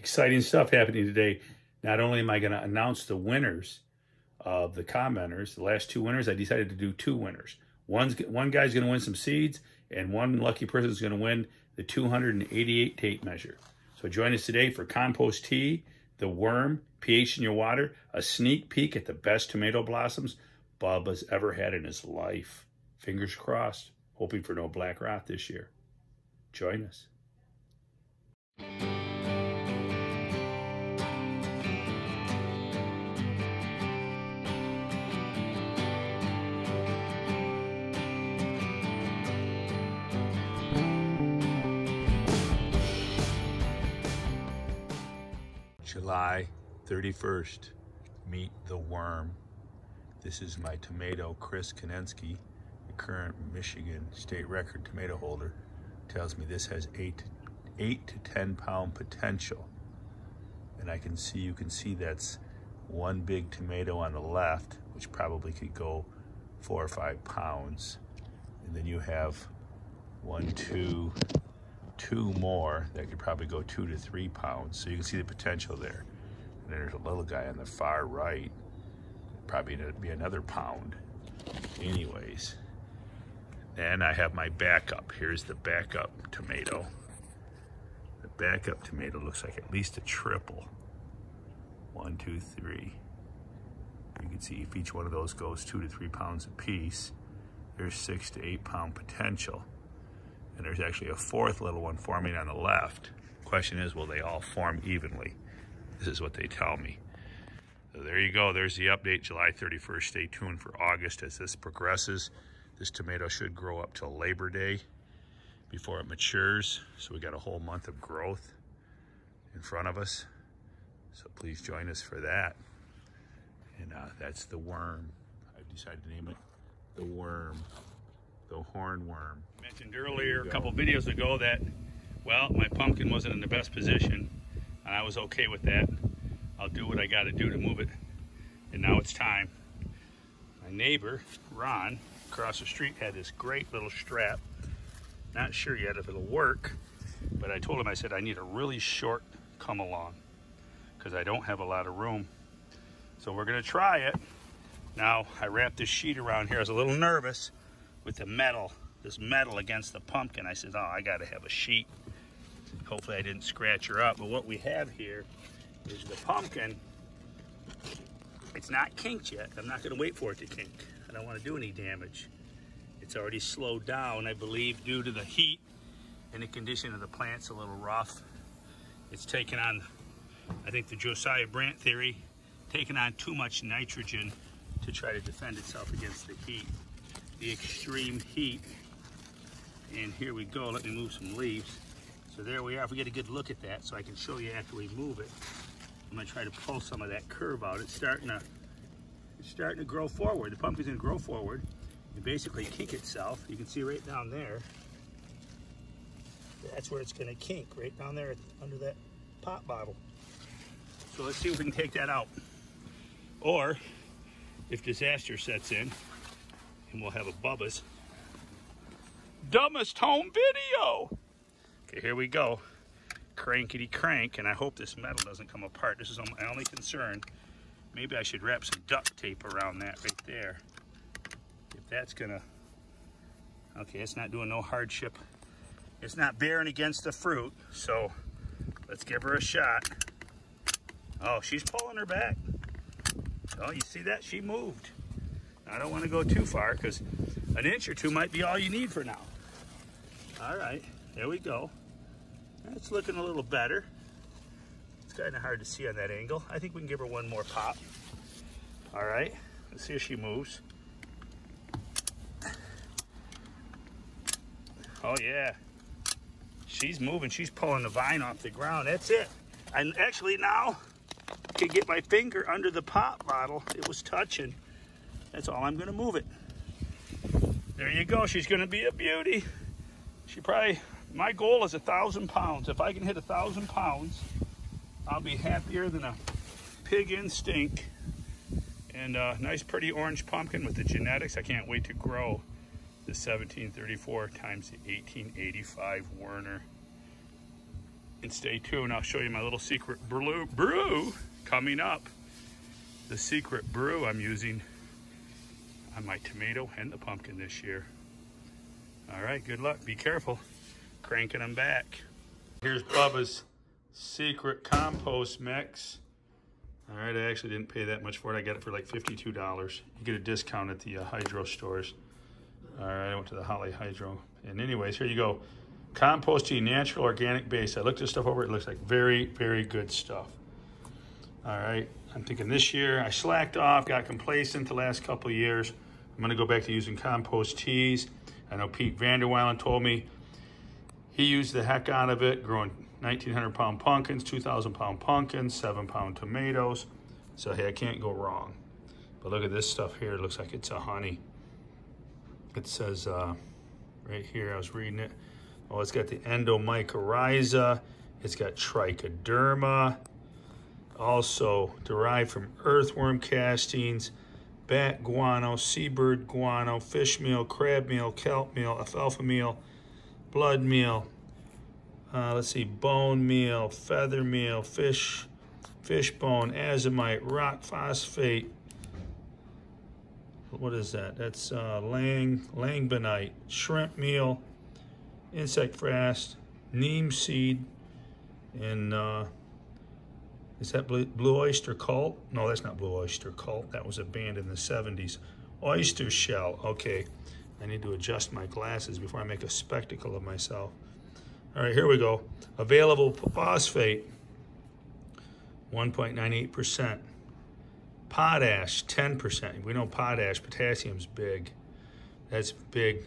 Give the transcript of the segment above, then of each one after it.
exciting stuff happening today. Not only am I going to announce the winners of the commenters, the last two winners, I decided to do two winners. One's one guy's going to win some seeds, and one lucky person is going to win the 288 tape measure. So join us today for compost tea, the worm, pH in your water, a sneak peek at the best tomato blossoms Bubba's ever had in his life. Fingers crossed, hoping for no black rot this year. Join us. July 31st, meet the worm. This is my tomato, Chris Kanensky, the current Michigan state record tomato holder, tells me this has eight, eight to 10 pound potential. And I can see, you can see that's one big tomato on the left, which probably could go four or five pounds. And then you have one, two, two more that could probably go two to three pounds. So you can see the potential there. And there's a little guy on the far right, probably gonna be another pound. Anyways, then I have my backup. Here's the backup tomato. The backup tomato looks like at least a triple. One, two, three. You can see if each one of those goes two to three pounds a piece, there's six to eight pound potential and there's actually a fourth little one forming on the left. Question is, will they all form evenly? This is what they tell me. So there you go. There's the update, July 31st. Stay tuned for August as this progresses. This tomato should grow up till Labor Day before it matures. So we got a whole month of growth in front of us. So please join us for that. And uh, that's the worm. I've decided to name it the worm the hornworm. I Mentioned earlier, a couple videos ago that, well, my pumpkin wasn't in the best position, and I was okay with that. I'll do what I got to do to move it, and now it's time. My neighbor, Ron, across the street had this great little strap. Not sure yet if it'll work, but I told him, I said, I need a really short come along because I don't have a lot of room. So we're gonna try it. Now, I wrapped this sheet around here. I was a little nervous with the metal, this metal against the pumpkin. I said, oh, I gotta have a sheet. Hopefully I didn't scratch her up. But what we have here is the pumpkin. It's not kinked yet. I'm not gonna wait for it to kink. I don't wanna do any damage. It's already slowed down, I believe, due to the heat and the condition of the plant's a little rough. It's taken on, I think the Josiah Brandt theory, taken on too much nitrogen to try to defend itself against the heat the extreme heat. And here we go, let me move some leaves. So there we are, if we get a good look at that so I can show you after we move it. I'm gonna try to pull some of that curve out. It's starting to, it's starting to grow forward. The pumpkin's gonna grow forward and basically kink itself. You can see right down there, that's where it's gonna kink, right down there under that pop bottle. So let's see if we can take that out. Or if disaster sets in, and we'll have a Bubba's dumbest home video. Okay, here we go. Crankety crank, and I hope this metal doesn't come apart. This is my only concern. Maybe I should wrap some duct tape around that right there. If that's gonna, okay, it's not doing no hardship. It's not bearing against the fruit, so let's give her a shot. Oh, she's pulling her back. Oh, you see that? She moved. I don't want to go too far because an inch or two might be all you need for now. All right, there we go. That's looking a little better. It's kind of hard to see on that angle. I think we can give her one more pop. All right, let's see if she moves. Oh yeah, she's moving. She's pulling the vine off the ground. That's it. And actually now, can get my finger under the pop bottle. It was touching. That's all I'm gonna move it. There you go, she's gonna be a beauty. She probably, my goal is a thousand pounds. If I can hit a thousand pounds, I'll be happier than a pig in stink. And a nice pretty orange pumpkin with the genetics. I can't wait to grow the 1734 times the 1885 Werner. and stay tuned. I'll show you my little secret brew, brew coming up. The secret brew I'm using on my tomato and the pumpkin this year. All right, good luck. Be careful. Cranking them back. Here's Bubba's secret compost mix. All right, I actually didn't pay that much for it. I got it for like $52. You get a discount at the uh, hydro stores. All right, I went to the Holly Hydro. And anyways, here you go. Compost tea, natural organic base. I looked this stuff over. It looks like very, very good stuff. All right, I'm thinking this year I slacked off, got complacent the last couple years. I'm gonna go back to using compost teas. I know Pete Vanderweilen told me he used the heck out of it, growing 1,900 pound pumpkins, 2,000 pound pumpkins, seven pound tomatoes. So hey, I can't go wrong. But look at this stuff here. It looks like it's a honey. It says uh, right here, I was reading it. Oh, it's got the endomycorrhiza. It's got trichoderma. Also derived from earthworm castings, bat guano, seabird guano, fish meal, crab meal, kelp meal, alfalfa meal, blood meal, uh, let's see, bone meal, feather meal, fish, fish bone, azomite, rock phosphate. What is that? That's uh, lang, langbeinite, shrimp meal, insect frass, neem seed, and uh, is that Blue, Blue Oyster Cult? No, that's not Blue Oyster Cult. That was a band in the 70s. Oyster Shell. Okay, I need to adjust my glasses before I make a spectacle of myself. All right, here we go. Available phosphate, 1.98%. Potash, 10%. We know potash, potassium's big. That's big.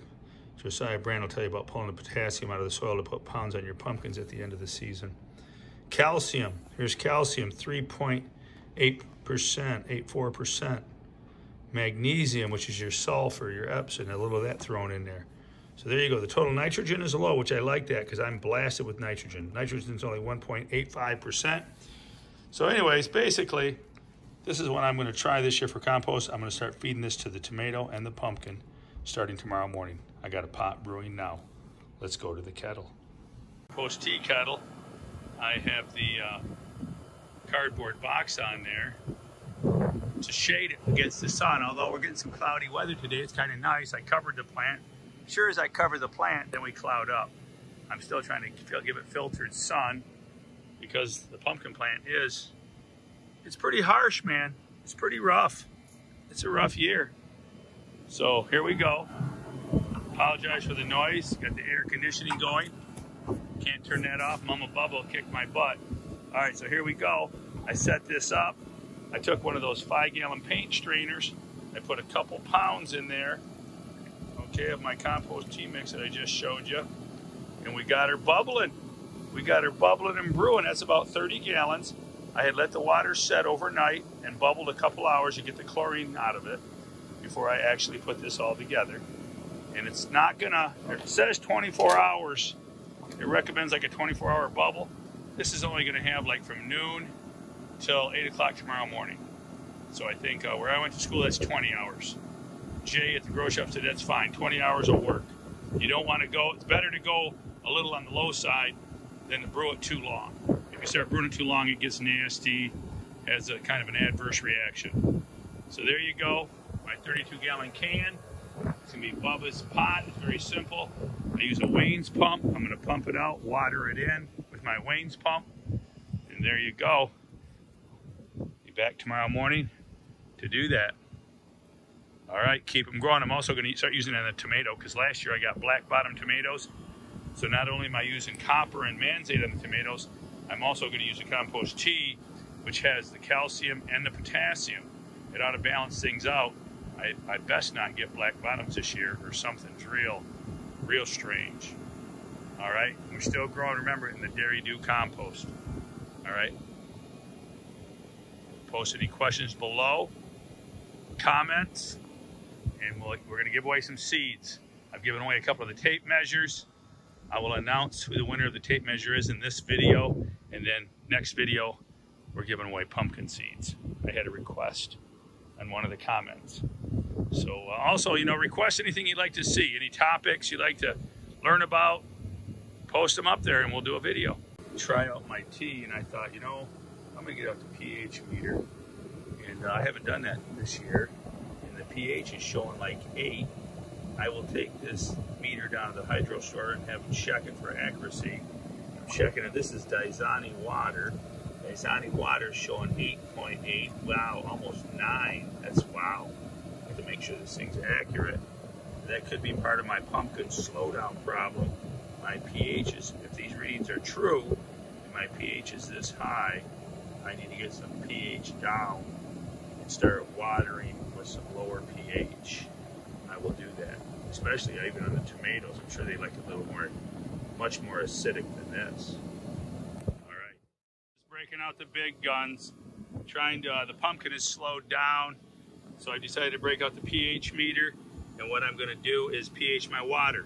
Josiah Brand will tell you about pulling the potassium out of the soil to put pounds on your pumpkins at the end of the season. Calcium, here's calcium, 3.8%, 84%. Magnesium, which is your sulfur, your Epsom, a little of that thrown in there. So there you go. The total nitrogen is low, which I like that because I'm blasted with nitrogen. Nitrogen is only 1.85%. So anyways, basically, this is what I'm going to try this year for compost. I'm going to start feeding this to the tomato and the pumpkin starting tomorrow morning. I got a pot brewing now. Let's go to the kettle. Post tea kettle. I have the uh, cardboard box on there to shade it against the sun. Although we're getting some cloudy weather today, it's kind of nice. I covered the plant Sure as I cover the plant, then we cloud up. I'm still trying to give it filtered sun because the pumpkin plant is, it's pretty harsh, man. It's pretty rough. It's a rough year. So here we go. Apologize for the noise. Got the air conditioning going. Can't turn that off. Mama Bubba kicked my butt. All right, so here we go. I set this up. I took one of those five gallon paint strainers. I put a couple pounds in there okay, of my compost tea mix that I just showed you. And we got her bubbling. We got her bubbling and brewing. That's about 30 gallons. I had let the water set overnight and bubbled a couple hours to get the chlorine out of it before I actually put this all together. And it's not gonna, it says 24 hours. It recommends like a 24 hour bubble. This is only gonna have like from noon till 8 o'clock tomorrow morning. So I think uh, where I went to school, that's 20 hours. Jay at the grocery shop said that's fine. 20 hours will work. You don't want to go. It's better to go a little on the low side than to brew it too long. If you start brewing it too long, it gets nasty, has a kind of an adverse reaction. So there you go. My 32 gallon can. It's gonna be Bubba's pot. It's very simple. I use a Wayne's pump. I'm gonna pump it out, water it in with my Wayne's pump. And there you go. Be back tomorrow morning to do that. All right, keep them growing. I'm also going to start using it on the tomato because last year I got black bottom tomatoes. So not only am I using copper and manzanite on the tomatoes, I'm also going to use a compost tea, which has the calcium and the potassium. It ought to balance things out. I, I best not get black bottoms this year or something's real, real strange. All right, we're still growing, remember, in the Dairy Doo compost. All right. Post any questions below, comments, and we we are going to give away some seeds. I've given away a couple of the tape measures. I will announce who the winner of the tape measure is in this video, and then next video, we're giving away pumpkin seeds. I had a request on one of the comments. So uh, also, you know, request anything you'd like to see, any topics you'd like to learn about, post them up there and we'll do a video. try out my tea, and I thought, you know, I'm gonna get out the pH meter, and uh, I haven't done that this year, and the pH is showing like eight. I will take this meter down to the hydro store and have them check it for accuracy. I'm checking it. This is Daizani water. Daizani water is showing 8.8. Wow, almost nine. That's wow. I have to make sure this thing's accurate. That could be part of my pumpkin slowdown problem. My pH is, if these readings are true, and my pH is this high, I need to get some pH down and start watering with some lower pH. I will do that, especially even on the tomatoes. I'm sure they like a little more, much more acidic than this. All right, just breaking out the big guns. Trying to, uh, the pumpkin is slowed down, so I decided to break out the pH meter. And what I'm gonna do is pH my water.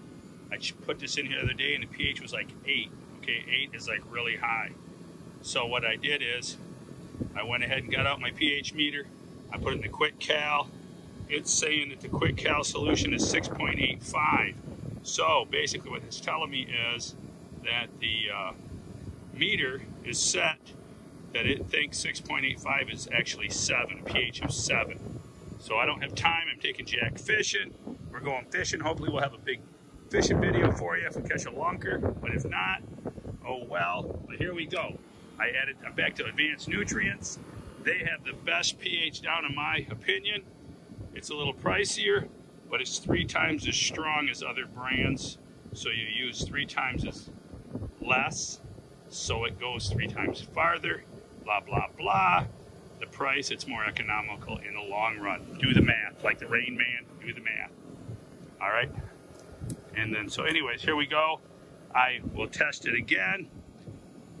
I put this in here the other day and the pH was like eight. Okay, eight is like really high. So what I did is I went ahead and got out my pH meter. I put it in the Quick Cal. It's saying that the Quick Cal solution is 6.85. So basically what it's telling me is that the uh, meter is set that it thinks 6.85 is actually 7, a pH of 7. So I don't have time. I'm taking Jack fishing. We're going fishing. Hopefully we'll have a big fishing video for you if we catch a lunker. But if not, oh well. But here we go. I added, I'm back to Advanced Nutrients. They have the best pH down in my opinion. It's a little pricier, but it's three times as strong as other brands. So you use three times as less, so it goes three times farther, blah, blah, blah. The price, it's more economical in the long run. Do the math, like the Rain Man, do the math. All right? And then, so anyways, here we go. I will test it again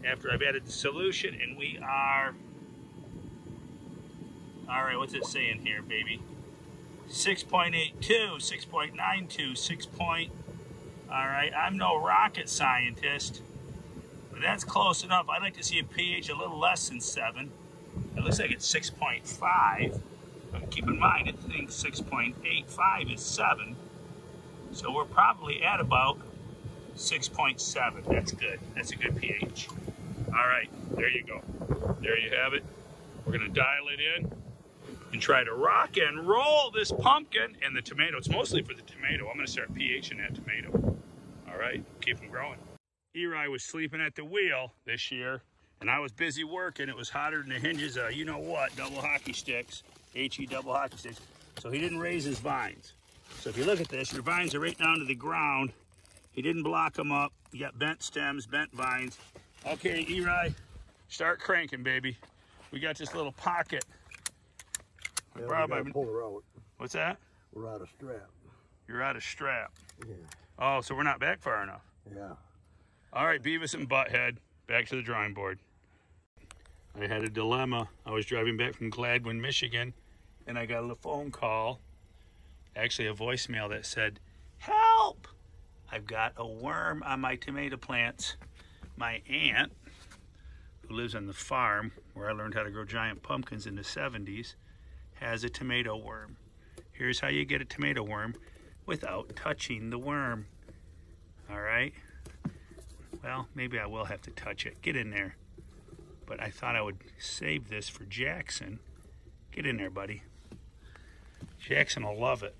after I've added the solution, and we are, all right, what's it saying here, baby? 6.82, 6.92, 6 point, all right, I'm no rocket scientist, but that's close enough. I'd like to see a pH a little less than 7. It looks like it's 6.5. But keep in mind, it thinks 6.85 is 7. So we're probably at about 6.7. That's good. That's a good pH. All right, there you go. There you have it. We're gonna dial it in and try to rock and roll this pumpkin and the tomato. It's mostly for the tomato. I'm gonna start pHing that tomato. All right, keep them growing. Eri was sleeping at the wheel this year and I was busy working. It was hotter than the hinges of, you know what, double hockey sticks, HE double hockey sticks. So he didn't raise his vines. So if you look at this, your vines are right down to the ground. He didn't block them up. You got bent stems, bent vines. Okay, Eri, start cranking, baby. We got this little pocket. Yeah, we pull her out. What's that? We're out of strap. You're out of strap. Yeah. Oh, so we're not back far enough. Yeah. All right, Beavis and Butthead, back to the drawing board. I had a dilemma. I was driving back from Gladwin, Michigan, and I got a phone call, actually a voicemail that said, Help! I've got a worm on my tomato plants. My aunt, who lives on the farm where I learned how to grow giant pumpkins in the 70s, has a tomato worm. Here's how you get a tomato worm without touching the worm. All right? Well, maybe I will have to touch it. Get in there. But I thought I would save this for Jackson. Get in there, buddy. Jackson will love it.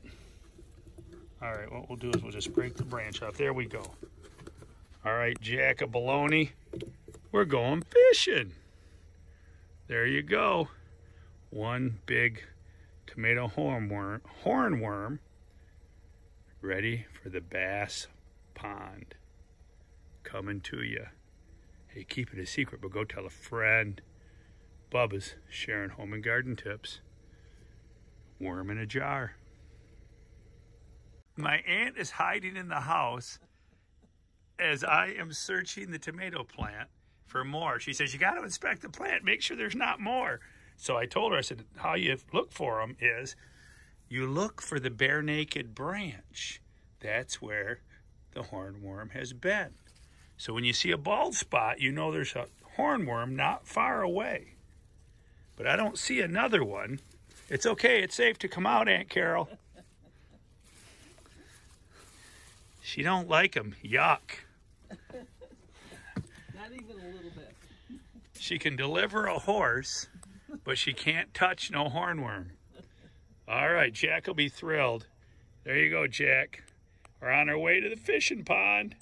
All right, what we'll do is we'll just break the branch off. There we go. All right, Jack of baloney. We're going fishing. There you go. One big tomato hornworm, hornworm ready for the bass pond. Coming to you. Hey, keep it a secret, but go tell a friend. Bubba's sharing home and garden tips. Worm in a jar. My aunt is hiding in the house as I am searching the tomato plant for more. She says, you got to inspect the plant, make sure there's not more. So I told her, I said, how you look for them is you look for the bare naked branch. That's where the hornworm has been. So when you see a bald spot, you know there's a hornworm not far away. But I don't see another one. It's okay, it's safe to come out, Aunt Carol. She don't like them. Yuck. Not even a little bit. She can deliver a horse, but she can't touch no hornworm. All right, Jack will be thrilled. There you go, Jack. We're on our way to the fishing pond.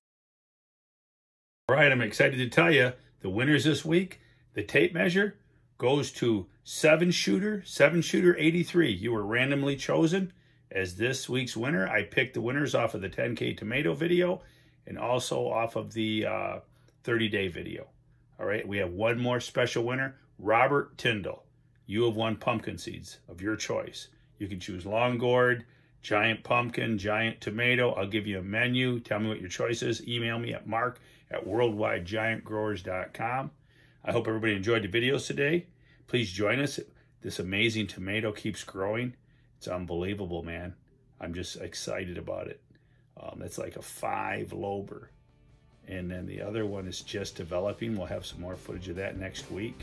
All right, I'm excited to tell you the winners this week. The tape measure goes to seven shooter, seven shooter 83. You were randomly chosen as this week's winner. I picked the winners off of the 10K tomato video and also off of the uh, 30 day video. All right, we have one more special winner, Robert Tyndall. You have won pumpkin seeds of your choice. You can choose long gourd, giant pumpkin, giant tomato. I'll give you a menu. Tell me what your choice is. Email me at mark at worldwidegiantgrowers.com. I hope everybody enjoyed the videos today. Please join us. This amazing tomato keeps growing. It's unbelievable, man. I'm just excited about it. Um, it's like a five lober. And then the other one is just developing. We'll have some more footage of that next week.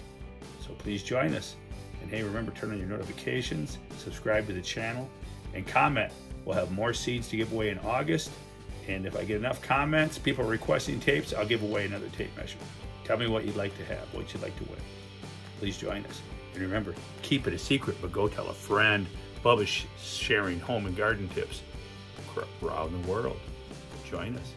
So please join us. And hey, remember, turn on your notifications, subscribe to the channel, and comment. We'll have more seeds to give away in August. And if I get enough comments, people requesting tapes, I'll give away another tape measure. Tell me what you'd like to have, what you'd like to win. Please join us. And remember, keep it a secret, but go tell a friend. Bubba's sharing home and garden tips around the world. Join us.